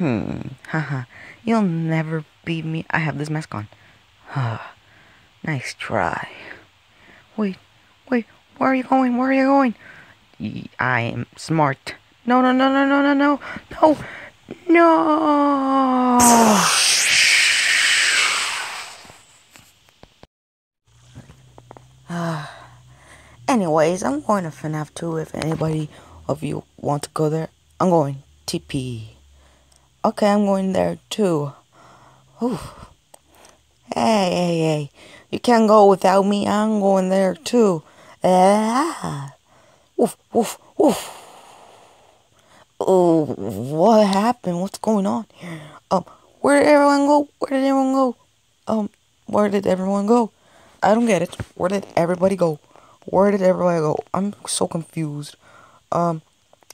Hmm, haha. You'll never beat me. I have this mask on. nice try. Wait, wait, where are you going? Where are you going? I am smart. No, no, no, no, no, no, no, no, no! Anyways, I'm going to FNAF 2 if anybody of you want to go there. I'm going TP. Okay, I'm going there too. Whew. Hey, hey, hey. You can't go without me. I'm going there too. Ah. Woof, woof, woof. Oh, what happened? What's going on here? Um, where did everyone go? Where did everyone go? Um, where did everyone go? I don't get it. Where did everybody go? Where did everybody go? I'm so confused. Um,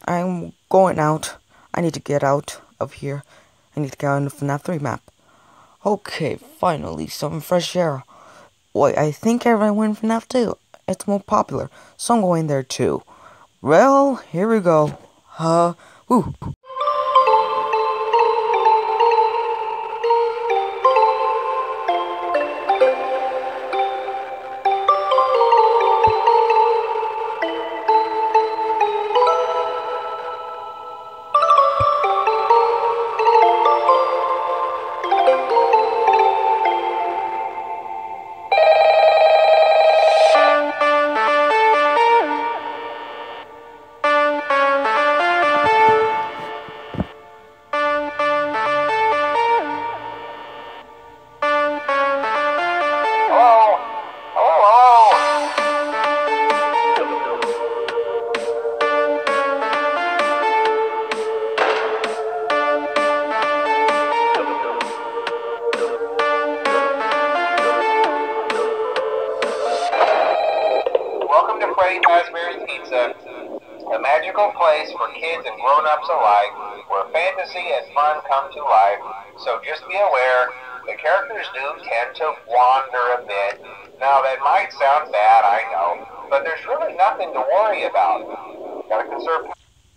I'm going out. I need to get out of here. I need to get on the FNAF 3 map. Okay, finally, some fresh air. Wait, I think everyone went FNAF 2. It's more popular, so I'm going there too. Well, here we go. Uh, woo. Magical place for kids and grown-ups alike, where fantasy and fun come to life. So just be aware, the characters do tend to wander a bit. Now that might sound bad, I know, but there's really nothing to worry about. Gotta conserve.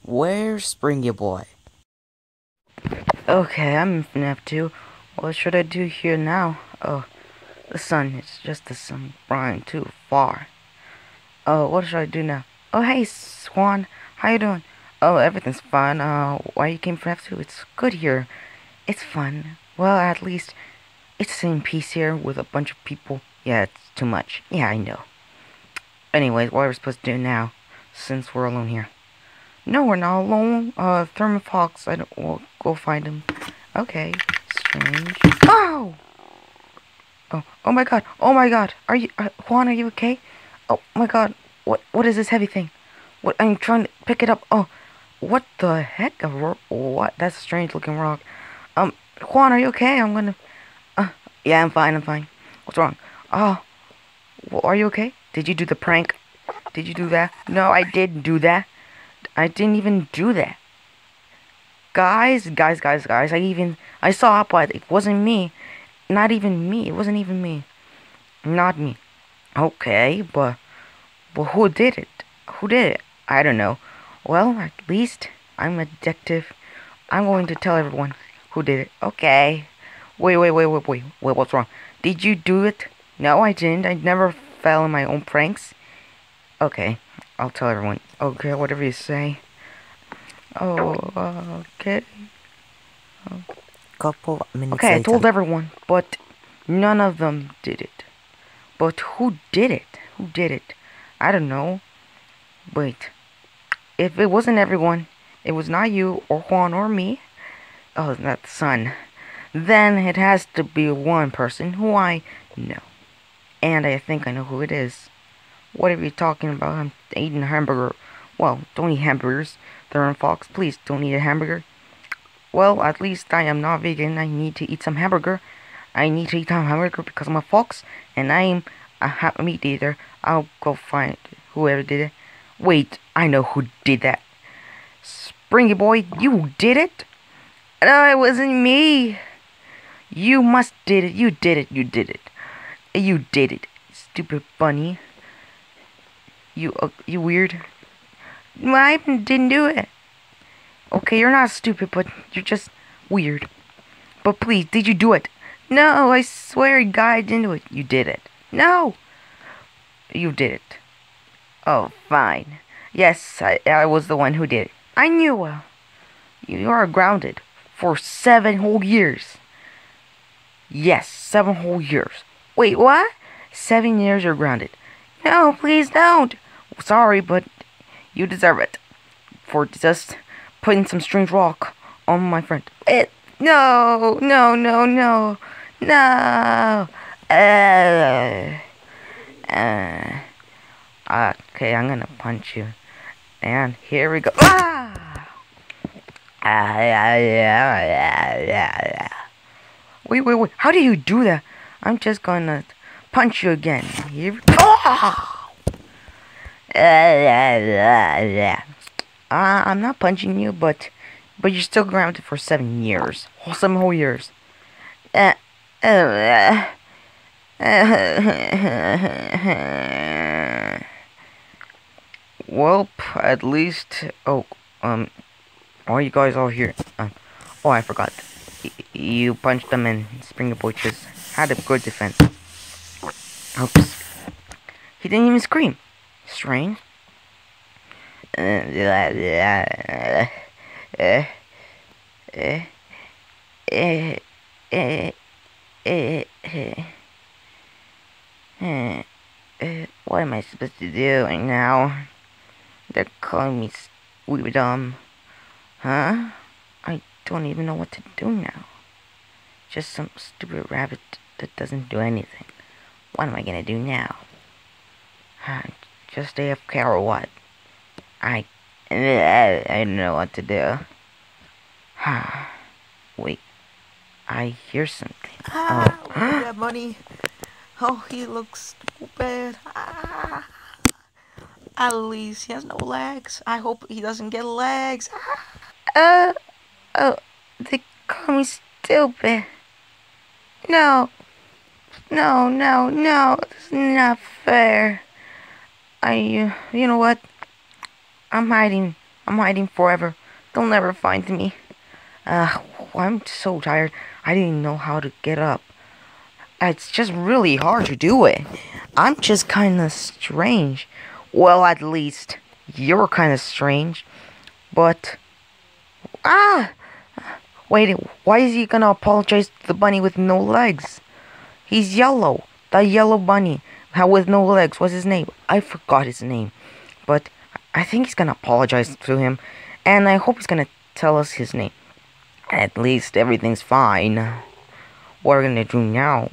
Where's Springy Boy? Okay, I'm in FNAF 2. What should I do here now? Oh, the sun. It's just the sun bright too far. Oh, what should I do now? Oh, hey, Swan. How you doing? Oh, everything's fine. Uh, why you came for F2? It's good here. It's fun. Well, at least it's in peace here with a bunch of people. Yeah, it's too much. Yeah, I know. Anyways, what are we supposed to do now? Since we're alone here. No, we're not alone. Uh, Thurman Fox. I don't. We'll go find him. Okay. Strange. Oh! Oh, oh my god. Oh my god. Are you, uh, Juan, are you okay? Oh my god. What what is this heavy thing? What I'm trying to pick it up. Oh, what the heck? A? What? That's a strange looking rock. Um, Juan, are you okay? I'm gonna. Uh, yeah, I'm fine. I'm fine. What's wrong? Oh, well, are you okay? Did you do the prank? Did you do that? No, I didn't do that. I didn't even do that. Guys, guys, guys, guys. I even I saw it, but it wasn't me. Not even me. It wasn't even me. Not me. Okay, but but who did it? Who did it? I don't know. Well, at least I'm a detective. I'm going to tell everyone who did it. Okay. Wait, wait, wait, wait, wait. Wait, what's wrong? Did you do it? No, I didn't. I never fell in my own pranks. Okay. I'll tell everyone. Okay, whatever you say. Oh, okay. Couple minutes Okay, I told everyone, but none of them did it. But who did it? Who did it? I don't know. Wait. If it wasn't everyone, it was not you or Juan or me. Oh, not the sun. Then it has to be one person who I know. And I think I know who it is. What are you talking about? I'm eating a hamburger. Well, don't eat hamburgers. Thurman Fox, please don't eat a hamburger. Well, at least I am not vegan. I need to eat some hamburger. I need to eat some hamburger because I'm a fox and I'm a meat eater. I'll go find whoever did it. Wait, I know who did that. Springy boy, you did it? No, it wasn't me. You must did it. You did it. You did it. You did it. Stupid bunny. You uh, you weird. I didn't do it. Okay, you're not stupid, but you're just weird. But please, did you do it? No, I swear God I didn't do it. You did it. No! You did it. Oh, fine. Yes, I, I was the one who did it. I knew. Uh, you are grounded for seven whole years. Yes, seven whole years. Wait, what? Seven years you're grounded. No, please don't. Sorry, but you deserve it for just putting some strange rock on my friend. It. No, no, no, no, no. Uh, uh, okay, I'm gonna punch you. And here we go. Ah! Ah, yeah, yeah, yeah, yeah. Wait, wait, wait. How do you do that? I'm just gonna punch you again. Here. Ah! Uh, I'm not punching you, but but you're still grounded for seven years, whole seven whole years. Uh, uh, well, at least. Oh, um, are you guys all here? Um, oh, I forgot. Y you punched them and Springer Boy just had a good defense. Oops. He didn't even scream. Strange. What am I supposed to do right now? They're calling me stupid dumb. Huh? I don't even know what to do now. Just some stupid rabbit that doesn't do anything. What am I gonna do now? Just AFK or what? I, I, I don't know what to do. Wait, I hear something. Ah, oh, that money. Oh, he looks bad. Ah. At least he has no legs. I hope he doesn't get legs. Ah. Uh, oh, they call me stupid. No, no, no, no, it's not fair. I, uh, you know what? I'm hiding. I'm hiding forever. They'll never find me. Uh, I'm so tired. I didn't know how to get up. It's just really hard to do it. I'm just kind of strange. Well, at least you're kind of strange. But ah, wait. Why is he gonna apologize to the bunny with no legs? He's yellow. The yellow bunny. How with no legs? What's his name? I forgot his name. But I think he's gonna apologize to him, and I hope he's gonna tell us his name. At least everything's fine. What are we gonna do now?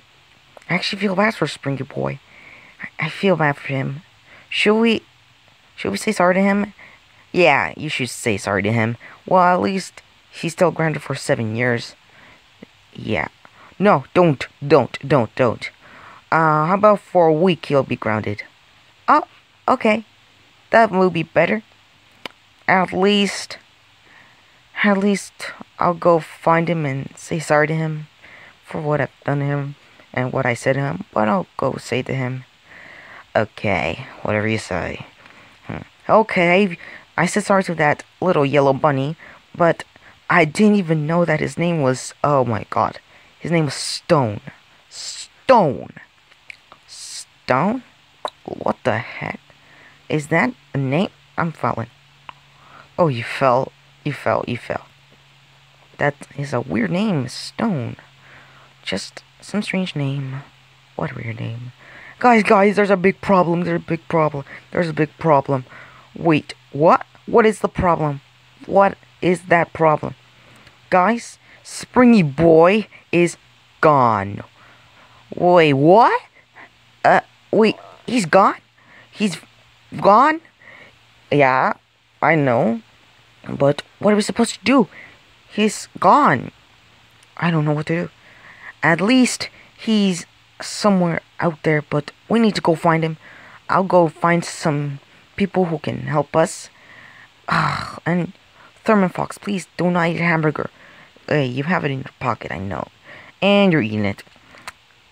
I actually feel bad for Springer Boy. I feel bad for him. Should we, should we say sorry to him? Yeah, you should say sorry to him. Well, at least he's still grounded for seven years. Yeah. No, don't, don't, don't, don't. Uh, how about for a week he'll be grounded? Oh, okay that will be better. At least, at least I'll go find him and say sorry to him for what I've done to him and what I said to him. But I'll go say to him, okay, whatever you say. Hmm. Okay, I said sorry to that little yellow bunny, but I didn't even know that his name was, oh my god, his name was Stone. Stone. Stone? What the heck? Is that a name? I'm falling. Oh, you fell. You fell. You fell. That is a weird name. Stone. Just some strange name. What a weird name. Guys, guys, there's a big problem. There's a big problem. There's a big problem. Wait, what? What is the problem? What is that problem? Guys, Springy Boy is gone. Wait, what? Uh, wait, he's gone? He's gone? Yeah, I know. But what are we supposed to do? He's gone. I don't know what to do. At least he's somewhere out there, but we need to go find him. I'll go find some people who can help us. Ah, and Thurman Fox, please do not eat hamburger. Hey, you have it in your pocket, I know. And you're eating it.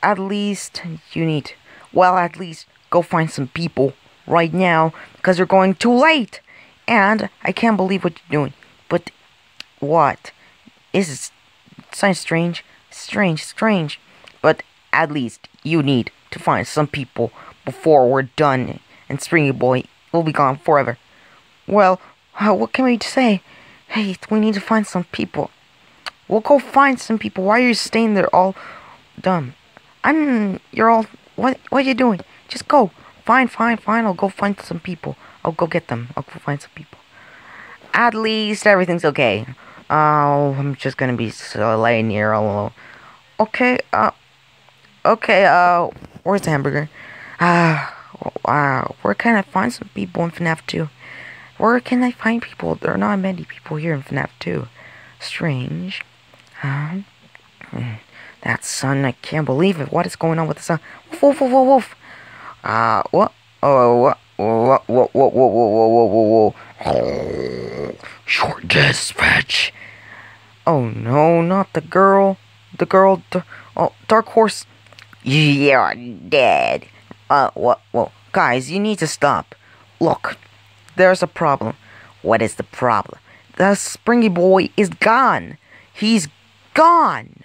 At least you need, well, at least go find some people right now because you're going too late. And I can't believe what you're doing. But what? Is it? sounds strange. Strange, strange. But at least you need to find some people before we're done and Springy Boy will be gone forever. Well, uh, what can we say? Hey, we need to find some people. We'll go find some people. Why are you staying there all dumb? I'm. You're all. What? What are you doing? Just go. Fine, fine, fine. I'll go find some people. I'll go get them. I'll go find some people. At least everything's okay. Oh, I'm just gonna be so laying here all alone. Okay. Uh. Okay, uh, where's the hamburger? Ah, uh, wow. Where can I find some people in FNAF 2? Where can I find people? There are not many people here in FNAF 2. Strange. Huh? Hmm. That sun, I can't believe it. What is going on with the sun? Woof, woof, woof, woof, woof. Uh, what? Oh, what? What? What? What? What? What? What? What? What? What? short dispatch. Oh no, not the girl. The girl. The, oh, Dark Horse. You're dead. Uh, what? Well, guys, you need to stop. Look, there's a problem. What is the problem? The springy boy is gone. He's gone.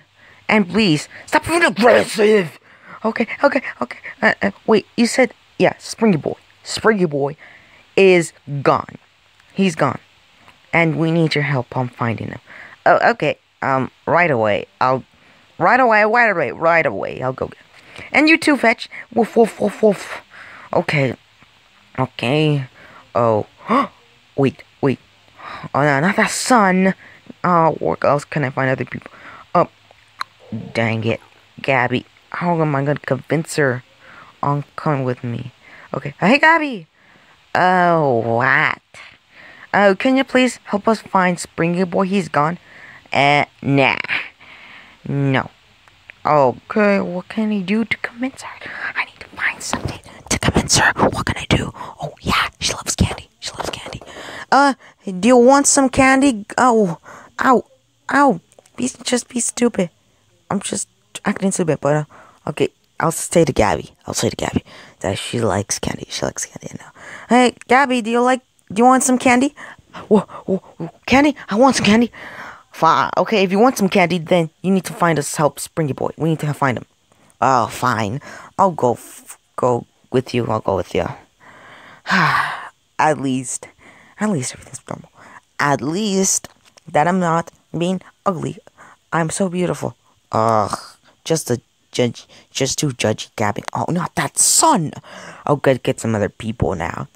And please, stop being aggressive. Okay, okay, okay. Uh, uh, wait, you said, yeah, springy boy. Springy boy is gone. He's gone. And we need your help on finding him. Oh, okay. Um, right away. I'll, right away, right away, right away. I'll go get him. And you too, Fetch. Woof, woof, woof, woof. Okay. Okay. Oh. wait, wait. Oh, no, not that sun. Oh, where else can I find other people? Oh, dang it. Gabby. How am I gonna convince her on coming with me? Okay. Hey, Gabby. Oh, what? Oh, can you please help us find Springy Boy? He's gone. Uh, nah. No. Okay, what can I do to convince her? I need to find something to convince her. What can I do? Oh, yeah, she loves candy. She loves candy. Uh, do you want some candy? Oh, ow, ow. Be, just be stupid. I'm just acting stupid, but, uh, okay, I'll say to Gabby. I'll say to Gabby that she likes candy. She likes candy now. Hey, Gabby, do you like, do you want some candy? Whoa, whoa, whoa, candy? I want some candy. Fine. Okay, if you want some candy, then you need to find us help Springy Boy. We need to find him. Oh, fine. I'll go go with you. I'll go with you. at least, at least everything's normal. At least that I'm not being ugly. I'm so beautiful. Ugh, just a judge, just too judgy gabbing. Oh, not that. I'll get get some other people now.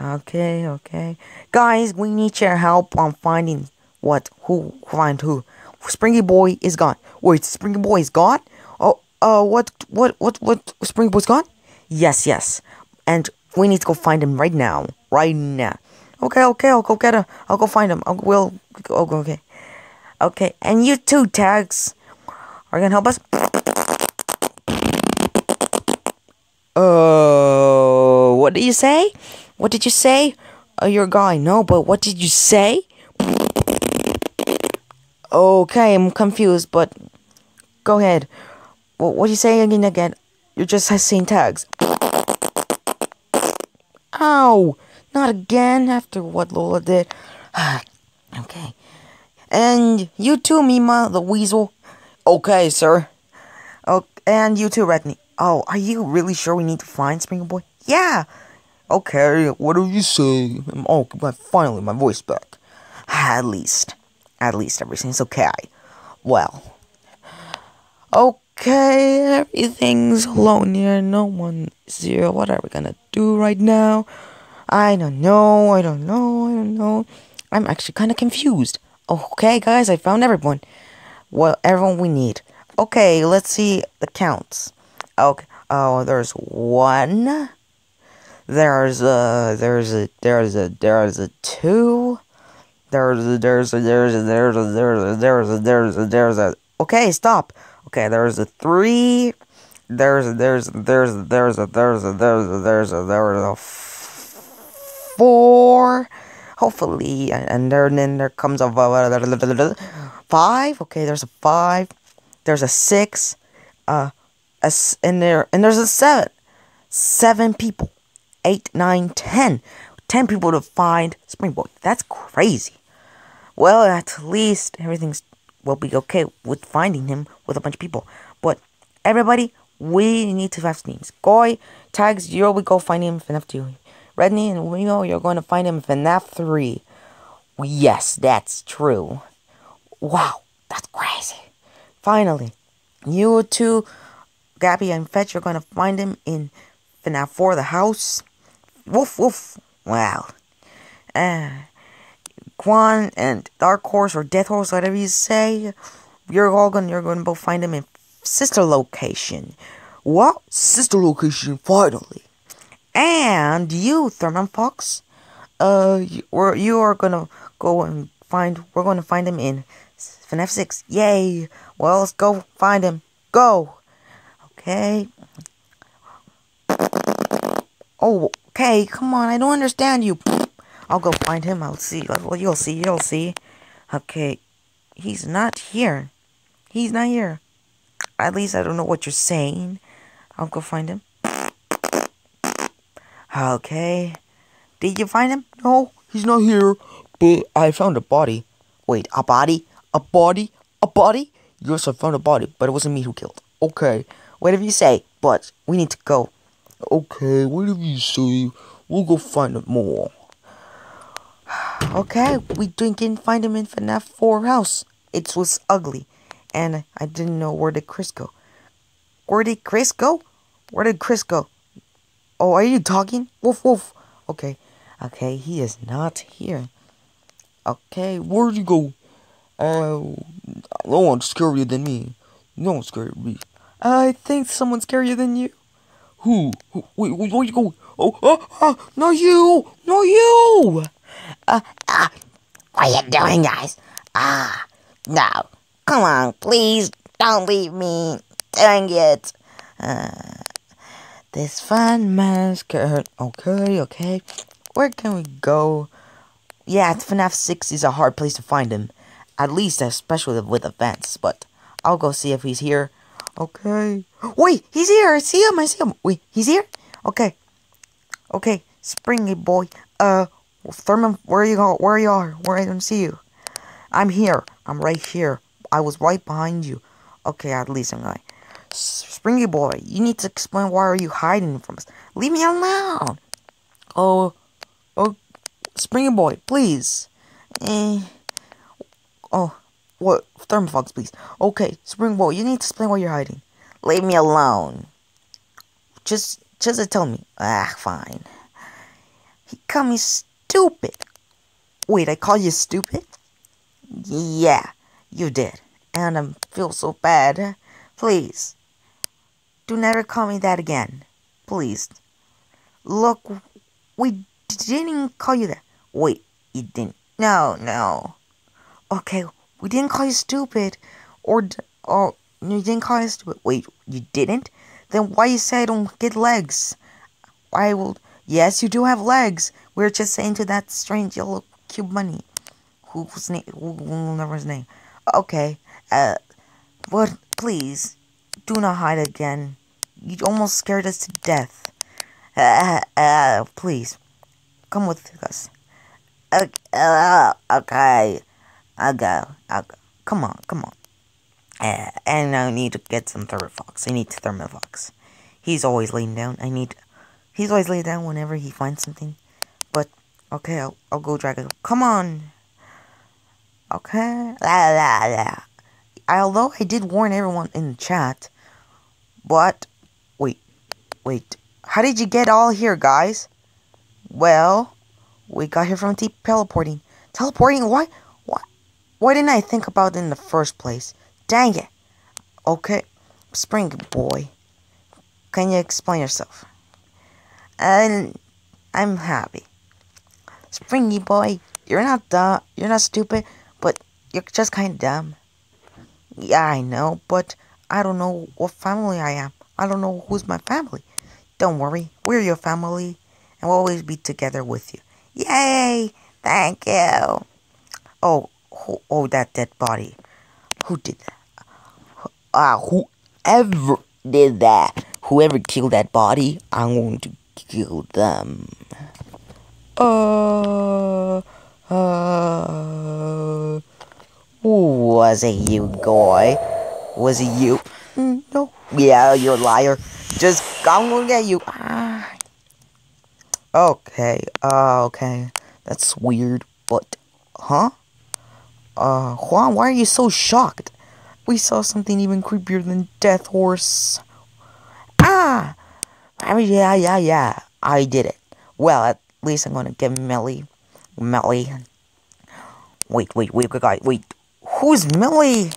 Okay, okay, guys, we need your help on finding what? Who? Find who? Springy Boy is gone. Wait, Springy Boy is gone? Oh, uh, what? What? What? What? Springy Boy's gone? Yes, yes. And we need to go find him right now. Right now. Okay, okay, I'll go get him. I'll go find him. I'll, we'll. Oh, okay. Okay, and you too, Tags. Are you gonna help us? Oh, uh, what did you say? What did you say? You're a guy. No, but what did you say? Okay, I'm confused, but go ahead. What, are you saying again? Again, you're just saying tags. Ow! Not again after what Lola did. okay. And you too, Mima the Weasel. Okay, sir. Oh, and you too, Redney. Oh, are you really sure we need to find Springer Boy? Yeah. Okay, what do you say? Oh, finally, my voice back. At least. At least everything's okay. Well, okay, everything's alone here. No one's here. What are we gonna do right now? I don't know. I don't know. I don't know. I'm actually kind of confused. Okay, guys, I found everyone. Well, everyone we need. Okay, let's see the counts. Okay. Oh, there's one. There's a. There's a. There's a. There's a two. There's a, there's a, there's a, there's a, there's a, there's a, there's a, there's a. Okay, stop. Okay, there's a three. There's a, there's a, there's a, there's a, there's a, there's a, there's a, there's a four. Hopefully, and then there comes a five. Okay, there's a five. There's a six. Uh, a, and there, and there's a seven. Seven people. Eight, nine, ten. Ten people to find Spring Boy. That's crazy. Well, at least everything's we'll be okay with finding him with a bunch of people. But everybody, we need to have teams. Goy, Tags, you'll go find him in FNAF 2. Redney and Remo, you're going to find him in FNAF 3. Yes, that's true. Wow, that's crazy. Finally, you two, Gabby and Fetch, you're going to find him in FNAF 4, the house. Woof, woof. Wow. Uh, Quan and Dark Horse or Death Horse, whatever you say, you're all gonna you're to both find him in sister location. What? Sister location, finally. And you, Thurman Fox, uh, you, are you are gonna go and find, we're gonna find him in FNAF 6. Yay! Well, let's go find him. Go! Okay. Oh, okay, come on, I don't understand you. I'll go find him. I'll see. Well, you'll see. You'll see. Okay. He's not here. He's not here. At least I don't know what you're saying. I'll go find him. Okay. Did you find him? No, he's not here. But I found a body. Wait, a body? A body? A body? Yes, I found a body, but it wasn't me who killed. Okay. Whatever you say, but we need to go. Okay, whatever you say. We'll go find him more. Okay, we didn't find him in FNAF 4 house. It was ugly. And I didn't know where did Chris go. Where did Chris go? Where did Chris go? Oh, are you talking? Woof woof. Okay. Okay, he is not here. Okay, where'd you go? Uh, no one's scarier than me. No one's scarier than me. I think someone's scarier than you. Who? Who? Wait, where'd you go? Oh, ah, ah, not you! Not you! Uh, uh, what are you doing, guys? Ah, no. Come on, please, don't leave me. Dang it. Uh, this fun mascot. Okay, okay. Where can we go? Yeah, FNAF 6 is a hard place to find him. At least, especially with events. But I'll go see if he's here. Okay. Wait, he's here. I see him. I see him. Wait, he's here? Okay. Okay, Springy boy. Uh, Thurman, where are you go? Where you are? Where I don't see you? I'm here. I'm right here. I was right behind you. Okay, at least I'm like, Springy boy, you need to explain why are you hiding from us? Leave me alone. Oh, oh, Springy boy, please. Eh. Oh, what? Thurman Fox, please. Okay, Spring boy, you need to explain why you're hiding. Leave me alone. Just, just tell me. Ah, fine. He me stupid. Wait, I call you stupid? Yeah, you did. And I feel so bad. Please, do never call me that again. Please. Look, we didn't call you that. Wait, you didn't. No, no. Okay, we didn't call you stupid. Or, or, you didn't call you stupid. Wait, you didn't? Then why you say I don't get legs? I will Yes, you do have legs. We are just saying to that strange yellow cube money. Whose name? We'll remember his name. Okay. Uh, but please, do not hide again. You almost scared us to death. Uh, uh, please, come with us. Okay, uh, okay. I'll go. I'll go. Come on, come on. Uh, and I need to get some Thermofox. I need Thermofox. He's always laying down. I need He's always laid down whenever he finds something. But, okay, I'll, I'll go drag it. Come on! Okay? La la la. Although I did warn everyone in the chat, but, wait, wait. How did you get all here, guys? Well, we got here from deep teleporting. Teleporting? Why? Why? Why didn't I think about it in the first place? Dang it. Okay, Spring Boy, can you explain yourself? And I'm happy. Springy boy, you're not dumb, you're not stupid, but you're just kind of dumb. Yeah, I know, but I don't know what family I am. I don't know who's my family. Don't worry, we're your family, and we'll always be together with you. Yay! Thank you. Oh, who, oh, that dead body. Who did that? Ah, uh, whoever did that, whoever killed that body, I'm going to kill them. Uh, uh, Was it you, guy? Was it you? Mm, no. Yeah, you're a liar. Just I'm gonna get you. Ah. Okay, uh, okay. That's weird, but, huh? Uh, Juan, why are you so shocked? We saw something even creepier than Death Horse. Ah! I mean, yeah, yeah, yeah. I did it. Well, at least I'm gonna get Millie. Millie. Wait, wait, wait, guys, wait. Who's Millie?